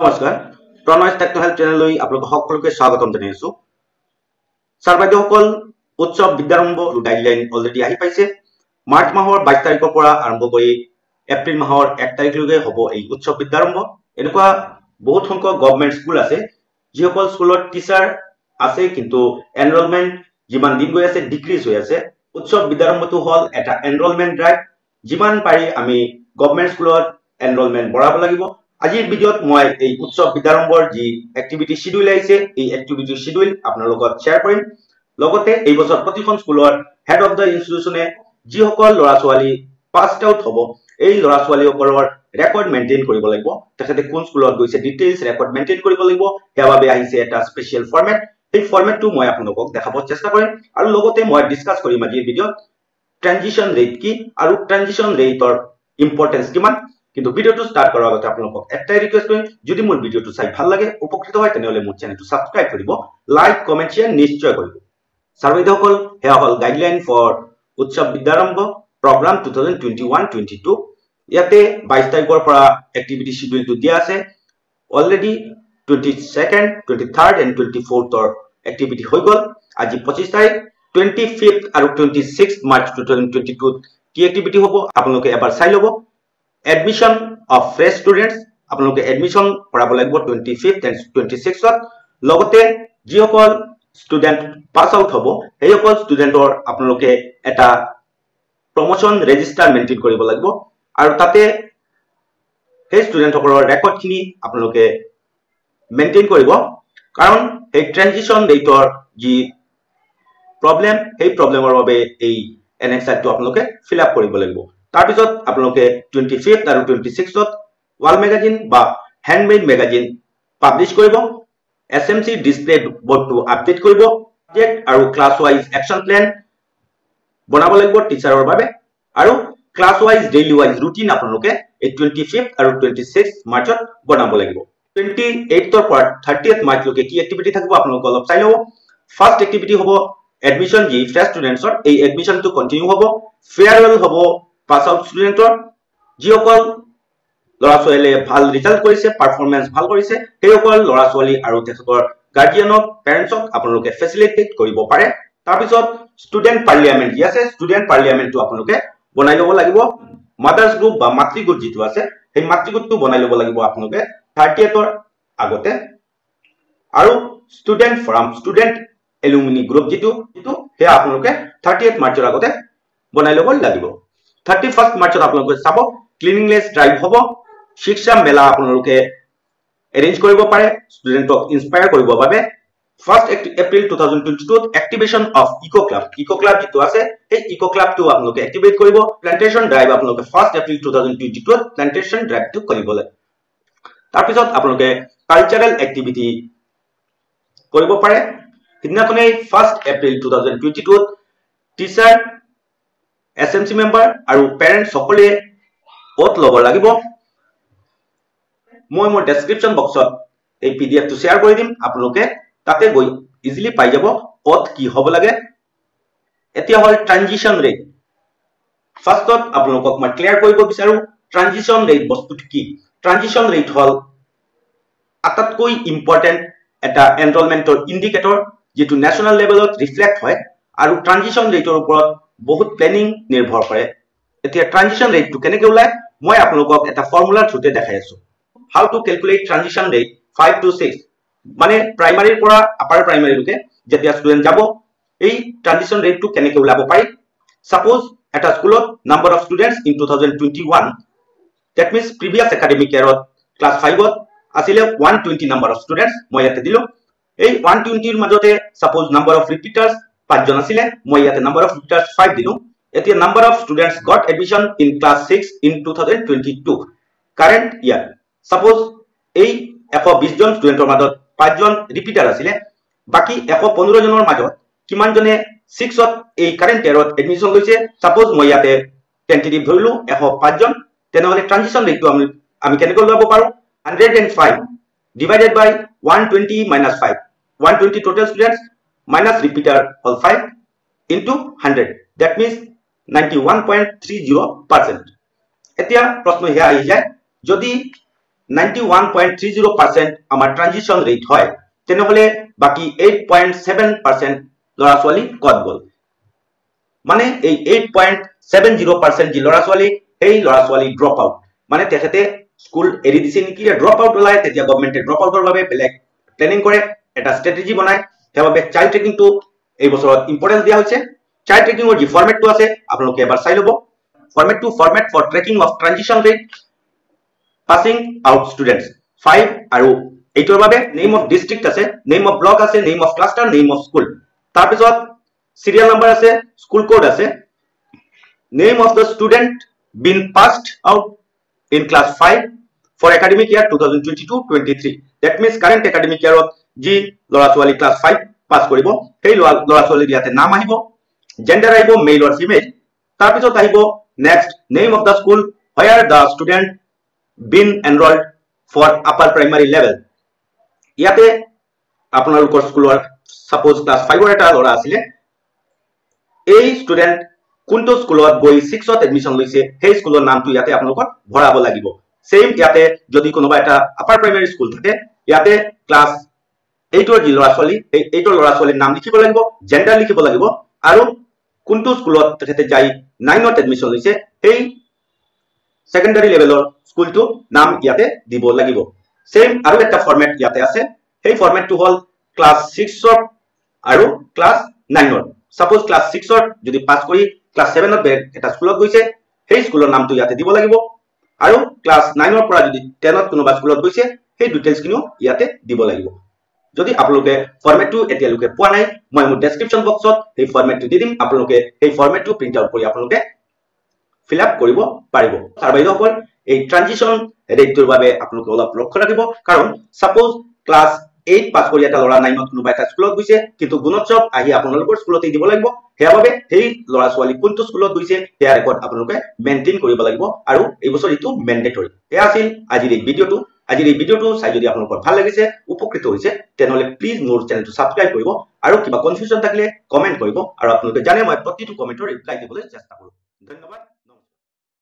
নমস্কাৰ। প্ৰণয় টেক্ট হেল্থ চেনেললৈ আপোনালোক সকলোকে স্বাগতম জনাইছো। ছাৰ বাইদেউসকল উৎসৱ বিদ্যাৰম্ভ গাইডলাইন অলৰেডি আহি পাইছে। মাৰ্চ মাহৰ বাইছ তাৰিখৰ পৰা আৰম্ভ কৰি এপ্ৰিল মাহৰ এক তাৰিখলৈকে হ'ব এই উৎসৱ বিদ্যাৰম্ভ। এনেকুৱা বহুত সংখ্যক গভমেণ্ট স্কুল আছে যিসকল স্কুলত টিচাৰ আছে কিন্তু এনৰলমেণ্ট যিমান দিন গৈ আছে ডিক্ৰিজ হৈ আছে। উৎসৱ বিদ্যাৰম্ভটো হ'ল এটা এনৰলমেণ্ট ড্ৰাইভ যিমান পাৰি আমি গভমেণ্ট স্কুলত এনৰলমেণ্ট বঢ়াব লাগিব। আজিৰ ভিডিঅ'ত মই এই উৎসৱ বিদ্যাৰম্ভৰ যি এক্টিভিটি শ্বিডিউল আহিছে এই এক্টিভিটিৰ শ্বিডিউল আপোনাৰ লগত শ্বেয়াৰ কৰিম। লগতে এই বছৰ প্ৰতিখন স্কুলৰ হেড অফ দ্য ইনষ্টিটিউচনে যিসকল ল'ৰা ছোৱালী পাছ আউট হ'ব এই ল'ৰা ছোৱালীসকলৰ ৰেকৰ্ড মেইনটেইন কৰিব লাগিব। তেখেতে কোন স্কুলত গৈছে ডিটেইলছ ৰেকৰ্ড মেইনটেইন কৰিব লাগিব। সেয়া বাবে আহিছে এটা স্পেচিয়েল ফৰ্মেট এই ফৰ্মেটটো মই আপোনালোকক দেখাব চেষ্টা কৰিম। আৰু লগতে মই ডিছকাছ কৰিম আজিৰ ভিডিঅ'ত ট্ৰানজিশ্যন ৰেট কি আৰু ট্ৰানজিশ্যন ৰেটৰ ইম্পৰ্টেঞ্চ কিমান। কিন্তু ভিডিঅ'টো ষ্টাৰ্ট কৰাৰ আগতে আপোনালোকক এটাই ৰিকুৱেষ্ট কৰিম যদি মোৰ ভিডিঅ'টো চাই ভাল লাগে উপকৃত হয় তেনেহ'লে মোৰ চেনেলটো ছাবস্ক্ৰাইব কৰিব লাইক কমেণ্ট শ্বেয়াৰ নিশ্চয় কৰিব। ছাৰ্ভেদসকল সেয়া হ'ল গাইডলাইন ফৰ উৎসৱ বিদ্যাৰম্ভ program two thousand twenty one twenty two ইয়াতে বাইছ তাৰিখৰ পৰা এক্টিভিটি শ্বিডিউলটো দিয়া আছে। Already twenty second twenty third and twenty ফ'ৰ্থৰ activity হৈ গ'ল। আজি পঁচিছ তাৰিখ টুৱেণ্টি ফিফ্থ আৰু twenty six March two thousand twenty টুত কি এক্টিভিটি হ'ব আপোনালোকে এবাৰ চাই ল'ব। এডমিশ্যন অফ ফ্ৰেছ ষ্টুডেণ্টছ আপোনালোকে এডমিশ্যন কৰাব লাগিব টুৱেণ্টি ফিফ্থ এণ্ড টুৱেণ্টি ছিক্সত লগতে যিসকল ষ্টুডেণ্ট পাছ আউট হ'ব সেইসকল ষ্টুডেণ্টৰ আপোনালোকে এটা প্ৰমোশ্যন ৰেজিষ্টাৰ মেইনটেইন কৰিব লাগিব। আৰু তাতে সেই ষ্টুডেণ্টসকলৰ ৰেকৰ্ডখিনি আপোনালোকে মেইনটেইন কৰিব। কাৰণ এই ট্ৰেনজিশ্যন ৰেটৰ যি প্ৰব্লেম সেই প্ৰব্লেমৰ বাবে এই এন এক্স আইটো আপোনালোকে ফিল আপ কৰিব লাগিব। তাৰপিছত আপোনালোকে টুৱেণ্টি ফিফ্থ আৰু টুৱেণ্টি ছিক্সত ৱাল মেগাজিন বা হেণ্ডমেড মেগাজিন পাব্লিছ কৰিব চি ডিছপ্লে বৰ্ডটো আপডেট কৰিব প্ৰজেক্ট আৰু ক্লাছ ৱাইজ একশ্যন প্লেন বনাব লাগিব টিচাৰৰ বাবে আৰু class wise daily wise routine আপোনালোকে এই টুৱেণ্টি ফিফ্থ আৰু টুৱেণ্টি ছিক্স মাৰ্চত বনাব লাগিব। টুৱেণ্টি এইটৰ পৰা থাৰ্টি এইট মাৰ্চলৈকে কি এক্টিভিটি থাকিব আপোনালোকে অলপ চাই ল'ব। ফাৰ্ষ্ট এক্টিভিটি হ'ব এডমিশ্যন যি ফ্ৰেছ ষ্টুডেণ্টছৰ এই এডমিশ্যনটো কণ্টিনিউ হ'ব। ফেয়াৰৱেল হ'ব পাছ আউট ষ্টুডেণ্টৰ যিসকল ল'ৰা ছোৱালীয়ে ভাল ৰিজাল্ট কৰিছে পাৰফৰ্মেঞ্চ ভাল কৰিছে সেইসকল ল'ৰা ছোৱালী আৰু তেখেতৰ গাৰ্ডিয়ানক পেৰেণ্টছক আপোনালোকে ফেচিলিটেট কৰিব পাৰে। তাৰপিছত ষ্টুডেণ্ট পাৰ্লিয়ামেণ্ট যি আছে? ষ্টুডেণ্ট পাৰ্লিয়ামেণ্টটো আপোনালোকে বনাই ল'ব লাগিব। মাদাৰ্ছ গ্ৰুপ বা মাতৃ গোট যিটো আছে সেই মাতৃ গোটটো বনাই ল'ব লাগিব আপোনালোকে থাৰ্টি এইটৰ আগতে। আৰু student forum student alumni group যিটো সেয়া আপোনালোকে থাৰ্টি এইট মাৰ্চৰ আগতে বনাই ল'ব লাগিব। থাৰ্টি ফাৰ্ষ্ট মাৰ্চত আপোনালোকে চাব ক্লিনিংলেছ ড্ৰাইভ হ'ব শিক্ষা মেলা আপোনালোকে এৰেঞ্জ কৰিব পাৰে ষ্টুডেণ্টক ইনস্পায়াৰ কৰিবৰ বাবে। First April two thousand twenty টুত activation of eco' club eco' club যিটো আছে সেই ইক' ক্লাবটো আপোনালোকে এক্টিভেট কৰিব। প্লেণ্টেশ্যন ড্ৰাইভ আপোনালোকে first April two thousand twenty টুত plantation ড্ৰাইভটো কৰিবলৈ। তাৰপিছত আপোনালোকে কালচাৰেল এক্টিভিটি কৰিব পাৰে। সিদিনাখনেই first April two thousand twenty টুত teacher S M C member আৰু পেৰেণ্টছ সকলোৱে অ'ত ল'ব লাগিব। মই মোৰ ডেছক্ৰিপশ্যন বক্সত এই পি ডি এফটো শ্বেয়াৰ কৰি দিম আপোনালোকে তাতে গৈ ইজিলি পাই যাব অ'ত কি হ'ব লাগে। এতিয়া হ'ল ট্ৰানজিশ্যন ৰেট ফাৰ্ষ্টত আপোনালোকক মই ক্লিয়াৰ কৰিব বিচাৰোঁ ট্ৰানজিশ্যন ৰেট বস্তুটো কি? ট্ৰানজিশ্যন ৰেট হ'ল আটাইতকৈ ইম্পৰ্টেণ্ট এটা এনৰলমেণ্টৰ ইণ্ডিকেটৰ যিটো নেশ্যনেল লেভেলত ৰিফ্লেক্ট হয় আৰু ট্ৰানজিশ্যন ৰেটৰ ওপৰত বহুত প্লেনিং নিৰ্ভৰ কৰে। এতিয়া ট্ৰানজিশ্যন ৰেটটো কেনেকৈ ওলায় মই আপোনালোকক এটা ফৰ্মুলাৰ থ্ৰুতে দেখাই আছো। How to calculate transition rate five to six মানে প্ৰাইমাৰীৰ পৰা আপাৰ প্ৰাইমাৰীলৈকে যেতিয়া ষ্টুডেণ্ট যাব এই ট্ৰানজিশ্যন ৰেটটো কেনেকৈ ওলাব পাৰি? ছাপ'জ এটা স্কুলত number of students in two thousand twenty one that means previous academic ইয়াৰত class ফাইভত আছিলে one twenty number of students মই ইয়াতে দিলোঁ। এই ওৱান টুৱেণ্টিৰ মাজতে ছাপ'জ নাম্বাৰ অফ ৰিপিটাৰ্ছ পাঁচজন আছিলে মই ইয়াতে নাম্বাৰ অফ ৰিপিটাৰ্ছ ফাইভ দিলোঁ। এতিয়া number of students got admission in class six in two thousand twenty two current year suppose এই এশ বিশজন ষ্টুডেণ্টৰ মাজত পাঁচজন ৰিপিটাৰ আছিলে বাকী এশ পোন্ধৰজনৰ মাজত কিমানজনে ছিক্সত এই কাৰেণ্ট ইয়াৰত এডমিশ্যন লৈছে? ছাপ'জ মই ইয়াতে টেণ্টেটিভ ধৰিলোঁ এশ পাঁচজন তেনেহ'লে ট্ৰানজিশ্যন ৰেটটো আমি আমি কেনেকৈ ওলাব পাৰোঁ? Hundred and five divided by one twenty minus five one twenty total students point three zero' percent এতিয়া প্ৰশ্ন সেয়া আহি যায় যদি ninety one point three zero' percent আমাৰ ট্ৰানজিশ্যন ৰেট হয় তেনেহ'লে বাকী এইট পইণ্ট ছেভেন পাৰ্চেণ্ট ল'ৰা ছোৱালী ক'ত গ'ল? মানে এই eight point seven zero' percent যি ল'ৰা ছোৱালী সেই ল'ৰা ছোৱালী ড্ৰপ আউট মানে তেখেতে স্কুল এৰি দিছে নেকি? ড্ৰপ আউট ওলায় তেতিয়া গভমেণ্টে ড্ৰপ আউটৰ বাবে বেলেগ প্লেনিং কৰে এটা ষ্ট্ৰেটেজি বনায়। সেইবাবে চাইল্ড ট্ৰেকিংটো এই বছৰত ইম্পৰ্টেঞ্চ দিয়া হৈছে চাইল্ড ট্ৰেকিঙৰ যি ফৰ্মেটটো আছে, আপোনালোকে এবাৰ চাই ল'ব। ফৰ্মেটটো format for tracking of transition rate passing out students five আৰু এইটোৰ বাবে নেইম অফ ডিষ্ট্ৰিক্ট আছে নেইম অফ ব্লক আছে name of cluster name of school তাৰপিছত চিৰিয়েল নাম্বাৰ আছে স্কুল কোড আছে। Name of the student been passed out in class five for academic year two thousand twenty two twenty three that যি ল'ৰা ছোৱালী class five পাছ কৰিব সেই ল'ৰা ছোৱালীৰ ইয়াতে নাম আহিব জেণ্ডাৰ আহিব মেইল অৰ ফিমেইল তাৰপিছত আহিব next name of the school where the student been enrolled for upper primary level ইয়াতে আপোনালোকৰ স্কুলৰ ছাপ'জ ক্লাছ ফাইভৰ এটা ল'ৰা আছিলে এই ষ্টুডেণ্ট কোনটো স্কুলত গৈ ছিক্সত এডমিশ্যন লৈছে সেই স্কুলৰ নামটো ইয়াতে আপোনালোকৰ ভৰাব লাগিব। ছেইম ইয়াতে যদি কোনোবা এটা আপাৰ প্ৰাইমাৰী স্কুল থাকে ইয়াতে ক্লাছ এইটোৰ যি ল'ৰা ছোৱালী সেই এইটোৰ ল'ৰা ছোৱালীৰ নাম লিখিব লাগিব জেণ্ডাৰ লিখিব লাগিব আৰু কোনটো স্কুলত তেখেতে যাই নাইনত এডমিশ্যন লৈছে সেই ছেকেণ্ডাৰী লেভেলৰ স্কুলটো নাম ইয়াতে দিব লাগিব। ছেইম আৰু এটা ফৰ্মেট ইয়াতে আছে সেই ফৰ্মেটটো হ'ল ক্লাছ ছিক্সৰ আৰু ক্লাছ নাইনৰ ছাপ'জ ক্লাছ ছিক্সৰ যদি পাছ কৰি ক্লাছ ছেভেনত এটা স্কুলত গৈছে সেই স্কুলৰ নামটো ইয়াতে দিব লাগিব। আৰু ক্লাছ নাইনৰ পৰা যদি টেনত কোনোবা স্কুলত গৈছে সেই ডিটেইলছখিনিও ইয়াতে দিব লাগিব। যদি আপোনালোকে ফৰ্মেটটো এতিয়ালৈকে পোৱা নাই মই মোৰ ডেছক্ৰিপশ্যন বক্সত সেই ফৰ্মেটটো দি দিম। আপোনালোকে সেই ফৰ্মেটটো প্ৰিণ্ট আউট কৰি আপোনালোকে ফিল আপ কৰিব পাৰিব। ছাৰ বাইদেউসকল এই ট্ৰানজিশ্যন ৰেটটোৰ বাবে আপোনালোকে অলপ লক্ষ্য ৰাখিব। কাৰণ ছাপ'জ ক্লাছ এইট পাছ কৰি এটা ল'ৰা নাইনত কোনোবা এটা স্কুলত গৈছে কিন্তু গুণোৎসৱ আহি আপোনালোকৰ স্কুলতে দিব লাগিব। সেয়া বাবে সেই ল'ৰা ছোৱালী কোনটো স্কুলত গৈছে সেয়া ৰেকৰ্ড আপোনালোকে মেইনটেইন কৰিব লাগিব। আৰু এই বছৰ এইটো মেণ্ডেটৰী সেয়া আছিল আজিৰ এই ভিডিঅ'টো আজিৰ এই ভিডিঅ'টো চাই যদি আপোনালোকৰ ভাল লাগিছে উপকৃত হৈছে তেনেহ'লে প্লিজ মোৰ চেনেলটো ছাবস্ক্ৰাইব কৰিব আৰু কিবা কনফিউজন থাকিলে কমেণ্ট কৰিব আৰু আপোনালোকে জানে মই প্ৰতিটো কমেণ্টৰ ৰিপ্লাই দিবলৈ চেষ্টা কৰোঁ। ধন্যবাদ।